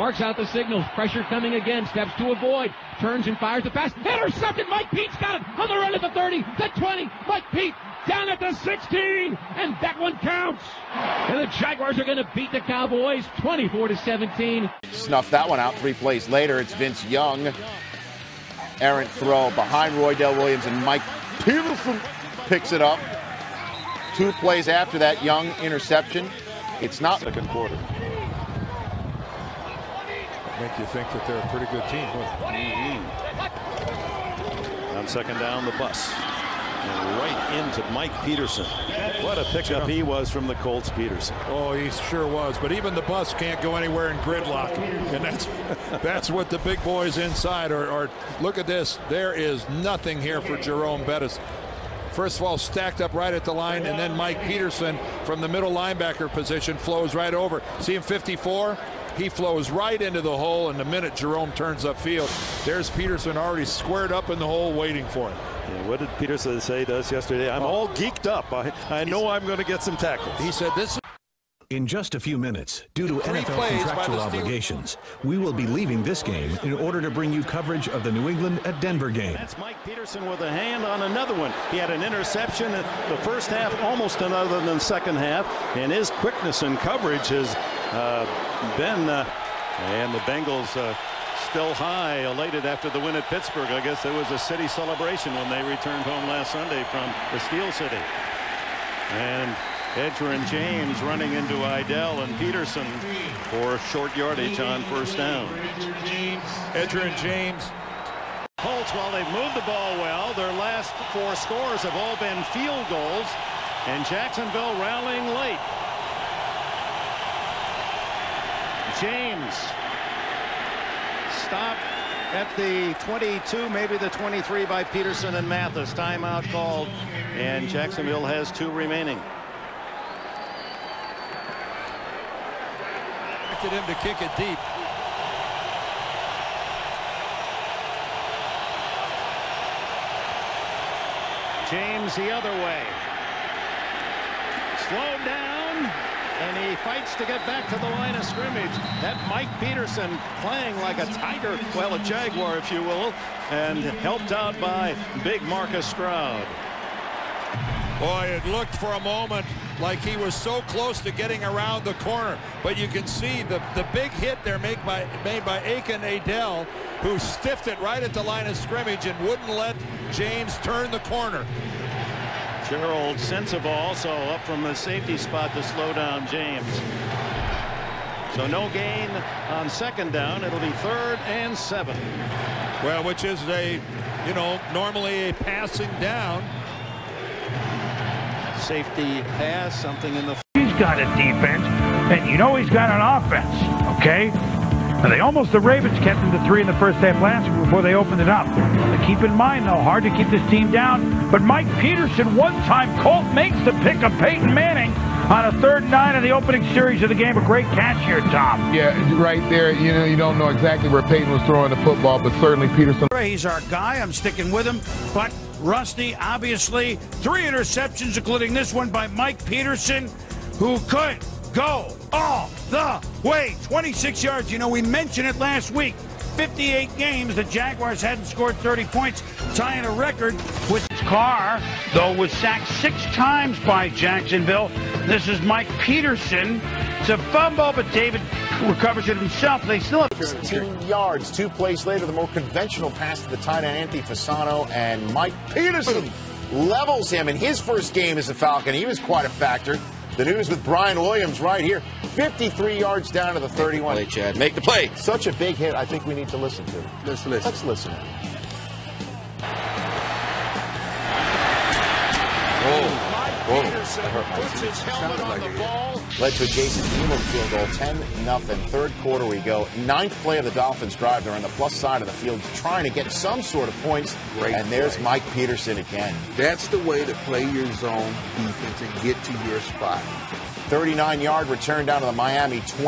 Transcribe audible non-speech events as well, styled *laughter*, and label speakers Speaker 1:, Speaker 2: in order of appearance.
Speaker 1: Barks out the signals. Pressure coming again. Steps to avoid. Turns and fires the pass. Intercepted. Mike Pete's got it on the run at the 30, the 20. Mike Pete down at the 16, and that one counts. And the Jaguars are going to beat the Cowboys 24 to 17.
Speaker 2: Snuffed that one out three plays later. It's Vince Young. Errant throw behind Roydell Williams, and Mike Peterson picks it up. Two plays after that Young interception. It's not
Speaker 3: second quarter.
Speaker 4: Make you think that they're a pretty good team.
Speaker 3: Mm -hmm. On second down, the bus. And right into Mike Peterson. What a pickup he was from the Colts, Peterson.
Speaker 4: Oh, he sure was. But even the bus can't go anywhere in gridlock. And that's *laughs* that's what the big boys inside are, are. Look at this. There is nothing here for Jerome Bettis. First of all, stacked up right at the line, and then Mike Peterson from the middle linebacker position flows right over. See him 54? He flows right into the hole, and the minute Jerome turns upfield, there's Peterson already squared up in the hole waiting for him.
Speaker 3: Yeah, what did Peterson say to us yesterday? I'm oh. all geeked up. I, I know I'm going to get some tackles.
Speaker 4: He said this
Speaker 5: in just a few minutes, due to Three NFL contractual obligations, we will be leaving this game in order to bring you coverage of the New England at Denver game.
Speaker 3: That's Mike Peterson with a hand on another one. He had an interception in the first half, almost another than the second half, and his quickness and coverage has uh, been, uh, and the Bengals uh, still high, elated after the win at Pittsburgh. I guess it was a city celebration when they returned home last Sunday from the Steel City. And Edgerrin James running into Ayodele and Peterson for short yardage on first down.
Speaker 4: Edgerrin James.
Speaker 3: Colts, while they've moved the ball well, their last four scores have all been field goals, and Jacksonville rallying late. James stopped at the 22, maybe the 23 by Peterson and Mathis. Timeout called, and Jacksonville has two remaining.
Speaker 4: Expected him to kick it deep.
Speaker 3: James the other way. Slowed down, and he fights to get back to the line of scrimmage. That Mike Peterson playing like a tiger, well, a jaguar, if you will, and helped out by big Marcus Stroud.
Speaker 4: Boy, it looked for a moment like he was so close to getting around the corner. But you can see the, the big hit there made by, made by Akin Ayodele, who stiffed it right at the line of scrimmage and wouldn't let James turn the corner.
Speaker 3: Gerald Sensabaugh also up from the safety spot to slow down James. So no gain on second down. It'll be third and seven.
Speaker 4: Well, which is a, you know, normally a passing down
Speaker 3: safety pass, something in the.
Speaker 6: He's got a defense, and you know he's got an offense, okay? And they almost, the Ravens kept them to three in the first half last week before they opened it up. But keep in mind, though, hard to keep this team down. But Mike Peterson, one time, Colt makes the pick of Peyton Manning on a third and nine in the opening series of the game. A great catch here, Tom.
Speaker 7: Yeah, right there. You know, you don't know exactly where Peyton was throwing the football, but certainly Peterson.
Speaker 6: He's our guy. I'm sticking with him. But Rusty, obviously, three interceptions, including this one by Mike Peterson, who could go all the way. 26 yards. You know, we mentioned it last week. 58 games, the Jaguars hadn't scored 30 points, tying a record with Carr, though was sacked six times by Jacksonville. This is Mike Peterson. It's a fumble, but David recovers it himself. They still have
Speaker 2: 16 yards. Two plays later, the more conventional pass to the tight end, Anthony Fasano, and Mike Peterson levels him in his first game as a Falcon. He was quite a factor. The news with Brian Williams right here. 53 yards down to the 31.
Speaker 8: Play, Chad. Make the play.
Speaker 2: Such a big hit. I think we need to listen to.
Speaker 8: Let's listen.
Speaker 2: Let's listen.
Speaker 8: Oh.
Speaker 2: Whoa. Led to a Jason Elam field goal, 10 nothing. Third quarter we go. Ninth play of the Dolphins drive. They're on the plus side of the field trying to get some sort of points.
Speaker 8: Great
Speaker 2: and there's
Speaker 8: play.
Speaker 2: Mike Peterson again.
Speaker 8: That's the way to play your zone defense and get to your spot.
Speaker 2: 39 yard return down to the Miami 20.